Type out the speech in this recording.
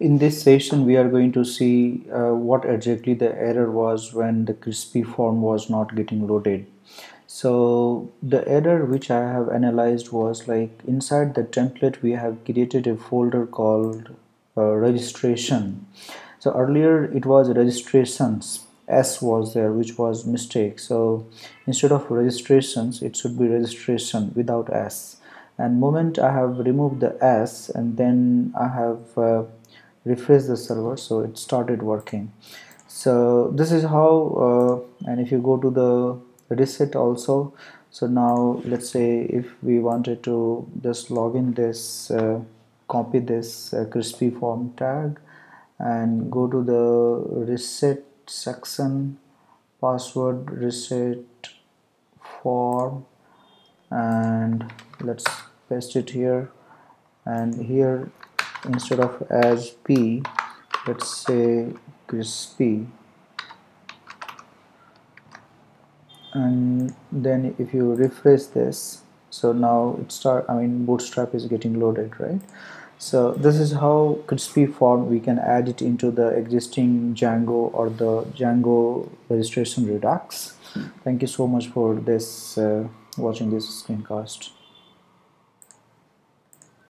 in this session we are going to see uh, what exactly the error was when the crispy form was not getting loaded. So the error which I have analyzed was like inside the template we have created a folder called uh, registration. So earlier it was registrations. S was there which was mistake. So instead of registrations it should be registration without s. And moment I have removed the s and then I have uh, refresh the server so it started working. So this is how uh, and if you go to the reset also so now let's say if we wanted to just log in this uh, copy this uh, crispy form tag and go to the reset section password reset form and let's paste it here. And here instead of as p let's say crispy. And then if you refresh this so now it start I mean bootstrap is getting loaded right? So this is how crispy form we can add it into the existing Django or the Django registration redux. Thank you so much for this uh, watching this screencast